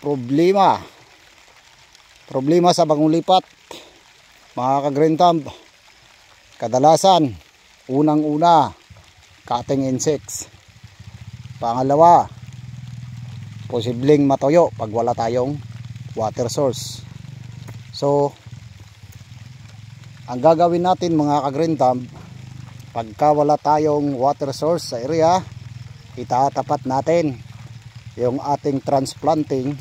problema. Problema sa bangulipat mga ka-green thumb kadalasan unang una cutting insects. Pangalawa posibleng matoyo pag wala tayong water source. So ang gagawin natin mga ka-green thumb pagka wala tayong water source sa area itatapat natin yung ating transplanting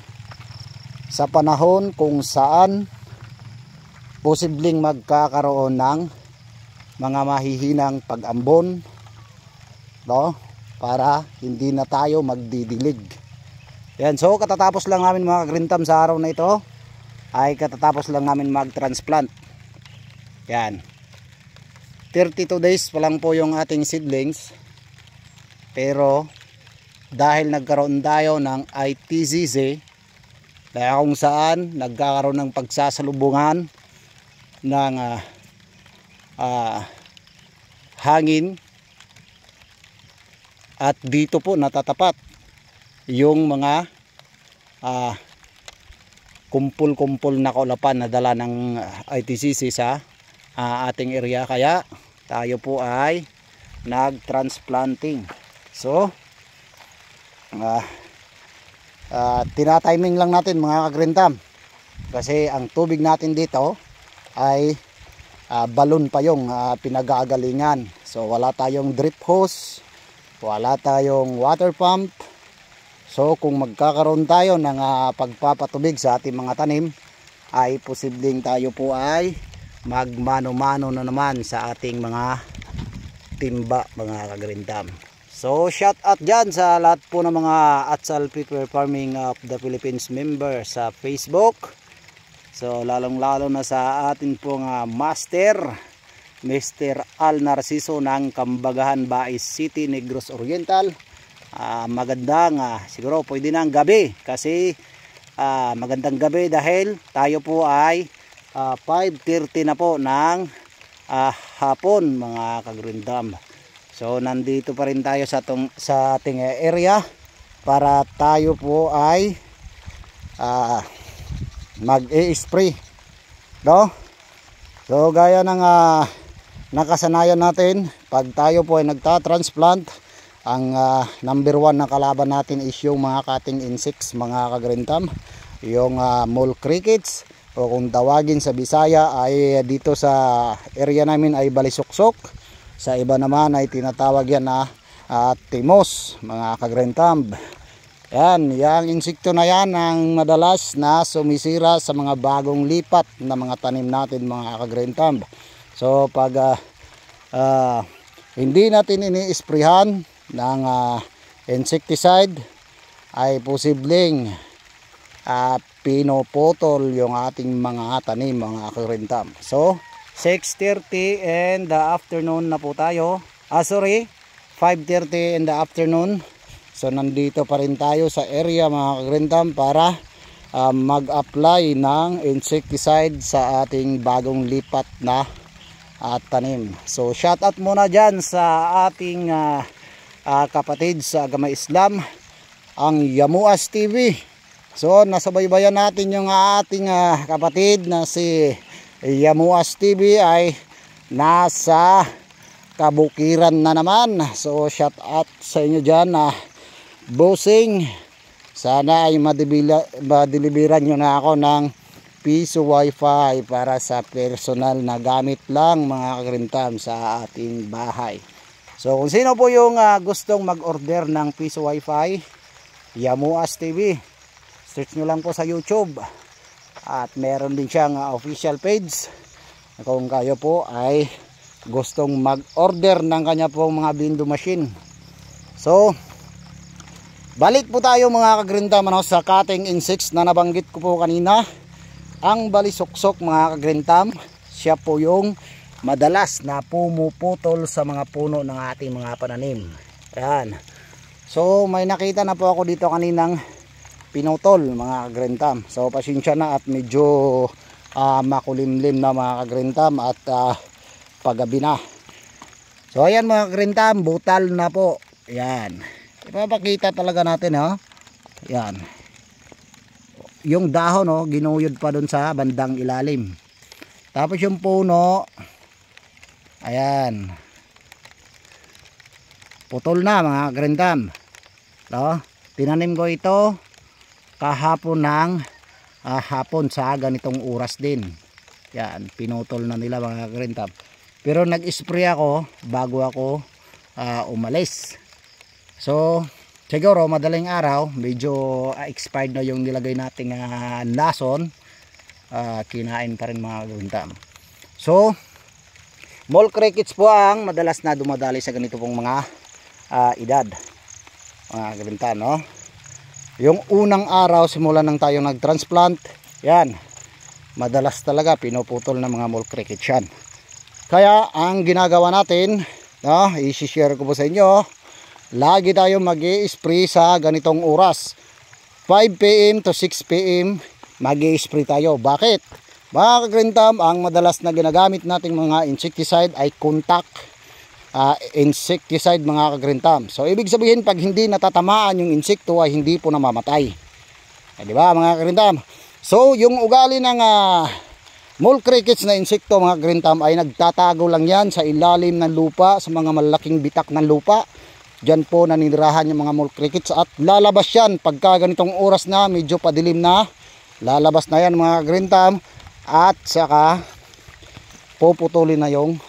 sa panahon kung saan posibleng magkakaroon ng mga mahihinang pag-ambon no? para hindi na tayo magdidilig. Yan so katatapos lang namin mga grintam sa araw na ito ay katatapos lang namin mag transplant yan. 32 days pa lang po yung ating seedlings pero dahil nagkaroon tayo ng ITZZ kaya kung saan nagkakaroon ng pagsasalubungan ng uh, uh, hangin at dito po natatapat yung mga uh, kumpul-kumpul na kaulapan na dala ng ITCC sa uh, ating area. Kaya tayo po ay nag-transplanting. So uh, uh, tinatiming lang natin mga kagrintam. Kasi ang tubig natin dito ay uh, balon pa yung uh, pinag-aagalingan. So wala tayong drip hose wala tayong water pump. So kung magkakaroon tayo ng uh, pagpapatubig sa ating mga tanim ay posibleng tayo po ay magmano-mano na naman sa ating mga timba mga kagrintam So shout out dyan sa lahat po ng mga Atsal People Farming of the Philippines member sa Facebook. So lalong lalo na sa atin pong uh, master Mr. Al Narciso ng Kambagahan Bais City, Negros Oriental. Uh, magandang uh, siguro pwede nang gabi kasi uh, magandang gabi dahil tayo po ay uh, 5.30 na po ng uh, hapon mga kagrindam. So nandito pa rin tayo sa tong sa ating area para tayo po ay uh, mag-e-spray. No? So gaya ng uh, nakasanayan natin, pag tayo po ay nagta-transplant, ang uh, number one na kalaban natin is yung mga cutting insects, mga kagrintam, yung uh, mole crickets, o kung tawagin sa Bisaya ay dito sa area namin ay balisok-sok sa iba naman ay tinatawag yan na uh, timos mga kagrentamb. Yan yung insekto na yan ang madalas na sumisira sa mga bagong lipat na mga tanim natin mga kagrentamb. So pag uh, uh, hindi natin ini-sprayhan ng uh, insecticide ay posibleng uh, pinopotol yung ating mga tanim mga kagrentamb. So 6.30 in the afternoon na po tayo. Ah, sorry. 5.30 in the afternoon. So, nandito pa rin tayo sa area mga kagrintam para uh, mag-apply ng insecticide sa ating bagong lipat na uh, tanim. So, shout out muna dyan sa ating uh, uh, kapatid sa Agama Islam, ang Yamuas TV. So, nasabaybayan natin yung ating uh, kapatid na si Yamuas TV ay nasa kabukiran na naman. So shout out sa inyo dyan na uh, bossing. Sana ay madeliveran nyo na ako ng piso wifi para sa personal na gamit lang mga kagrintam sa ating bahay. So kung sino po yung uh, gustong mag-order ng piso wifi, Yamuas TV. Search nyo lang po sa YouTube at meron din siyang official page. Kung kayo po ay gustong mag-order ng kanya pong mga bindo machine. So balik po tayo mga kagrintam ano, sa cutting insects na nabanggit ko po kanina. Ang balisoksok mga kagrintam siya po yung madalas na pumuputol sa mga puno ng ating mga pananim. Yan so may nakita na po ako dito kaninang pinutol mga kagrentam so pasensya na at medyo uh, makulimlim na mga kagrentam at uh, paggabi na. So ayan mga kagrentam butal na po. Yan. Ipapakita talaga natin ha? Yan. Yung dahon no, ginuyod pa doon sa bandang ilalim. Tapos yung puno, ayan, putol na mga grindam. No? Tinanim ko ito kahapon ng uh, hapon sa ganitong oras din. Yan, pinutol na nila mga grindam. Pero nag-spray ako bago ako uh, umalis. So, siguro madaling araw medyo uh, expired na yung nilagay nating uh, lason uh, kinain pa rin mga guntam so mall crickets po ang madalas na dumadali sa ganito pong mga uh, edad mga guntam no yung unang araw simula nang tayo nag transplant yan madalas talaga pinuputol ng mga mall crickets yan. Kaya ang ginagawa natin no, i-share ko po sa inyo lagi tayo mag spray sa ganitong oras. 5pm to 6pm mag spray tayo. Bakit? mga kagrintam ang madalas na ginagamit nating mga insecticide ay contact uh, insecticide mga kagrintam. So ibig sabihin pag hindi natatamaan yung insekto ay hindi po namamatay. Eh, di ba mga kagrintam? So yung ugali ng uh, mole crickets na insekto mga kagrintam ay nagtatago lang yan sa ilalim ng lupa sa mga malaking bitak ng lupa. Diyan po naninirahan yung mga mole crickets at lalabas yan. Pagka ganitong oras na medyo padilim na. Lalabas na yan mga thumb at saka puputulin na yung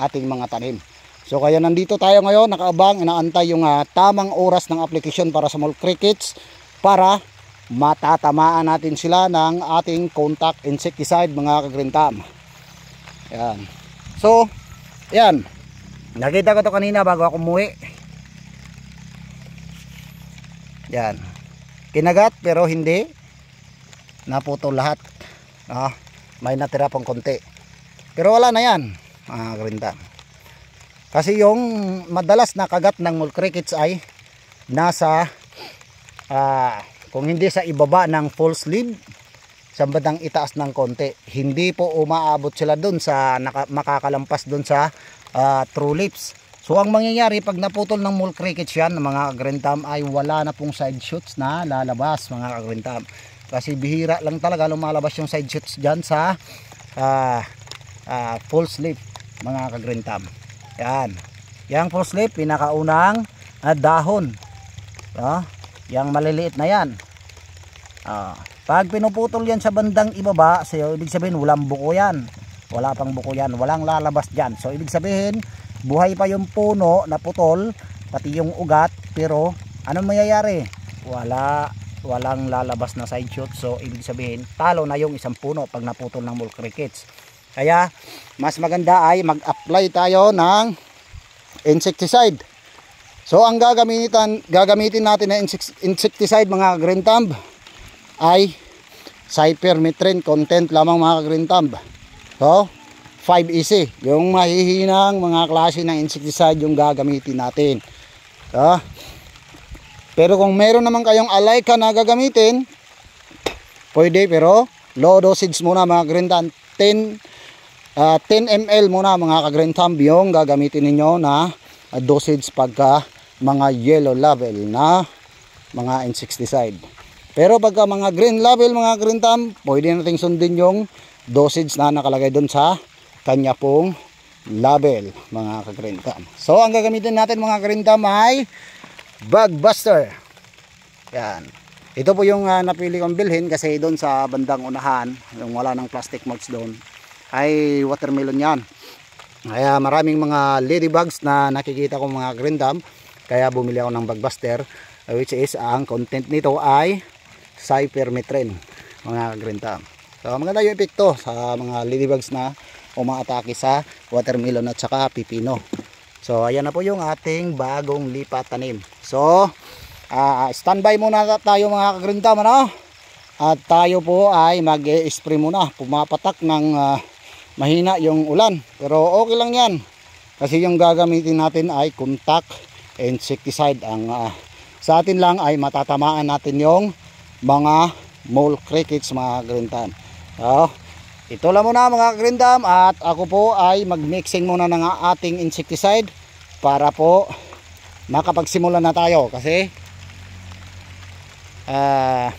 ating mga tanim. So kaya nandito tayo ngayon nakaabang inaantay yung uh, tamang oras ng application para sa mole crickets para matatamaan natin sila ng ating contact insecticide mga ka-green thumb. Yan. So, yan. Nakita ko to kanina bago ako umuwi yan. Kinagat pero hindi naputol lahat. Ah, may natira pang konti. Pero wala na yan, mga karinta. Kasi yung madalas na kagat ng mole crickets ay nasa uh, kung hindi sa ibaba ng full sleeve sa bandang itaas ng konti. Hindi po umaabot sila dun sa naka, makakalampas dun sa uh, true lips So ang mangyayari pag naputol ng mole crickets yan mga agrentam ay wala na pong side shoots na lalabas mga agrentam. Kasi bihira lang talaga lumalabas yung side shoots dyan sa uh, uh, full sleep mga kagrentam. Yan. Yang sleep pinakaunang uh, dahon. Uh, yang maliliit na yan. Uh, pag pinuputol yan sa bandang ibaba, so ibig sabihin walang buko yan. Wala pang buko yan. Walang lalabas dyan. So ibig sabihin buhay pa yung puno na putol pati yung ugat pero ano mayayari wala walang lalabas na side shoot so ibig sabihin talo na yung isang puno pag naputol ng mole crickets kaya mas maganda ay mag apply tayo ng insecticide. So ang gagamitin gagamitin natin na insecticide mga green thumb ay cypermethrin content lamang mga green thumb. So 5 easy. Yung mahihinang mga klase ng insecticide yung gagamitin natin. So, pero kung meron naman kayong alayka na gagamitin pwede pero low dosage muna mga green thumb. 10, uh, 10 ml muna mga ka-green thumb yung gagamitin ninyo na uh, dosage pagka mga yellow level na mga insecticide pero pagka mga green level mga green thumb pwede nating sundin yung dosage na nakalagay doon sa kanya pong label mga kagrintam. So ang gagamitin natin mga kagrintam ay bugbuster. Yan. Ito po yung uh, napili kong bilhin kasi doon sa bandang unahan, yung wala ng plastic marks doon, ay watermelon yan. Kaya maraming mga ladybugs na nakikita ko mga grindam. Kaya bumili ako ng bugbuster which is ang content nito ay cypermethrin mga grindam. So maganda yung epekto sa mga ladybugs na umaatake sa watermelon at saka pipino. So ayan na po yung ating bagong lipat tanim. So uh, standby muna tayo mga kagrintam ano? At tayo po ay mag-spray muna. Pumapatak ng uh, mahina yung ulan. Pero okay lang yan. Kasi yung gagamitin natin ay contact insecticide. Ang uh, sa atin lang ay matatamaan natin yung mga mole crickets mga kagrintam. So, ito lang muna mga grindam at ako po ay magmixing muna ng ating insecticide para po makapagsimula na tayo kasi uh,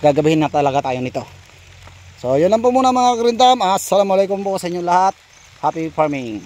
gagabihin na talaga tayo nito. So yun lang po muna mga karintam. Assalamualaikum po sa inyo lahat. Happy farming.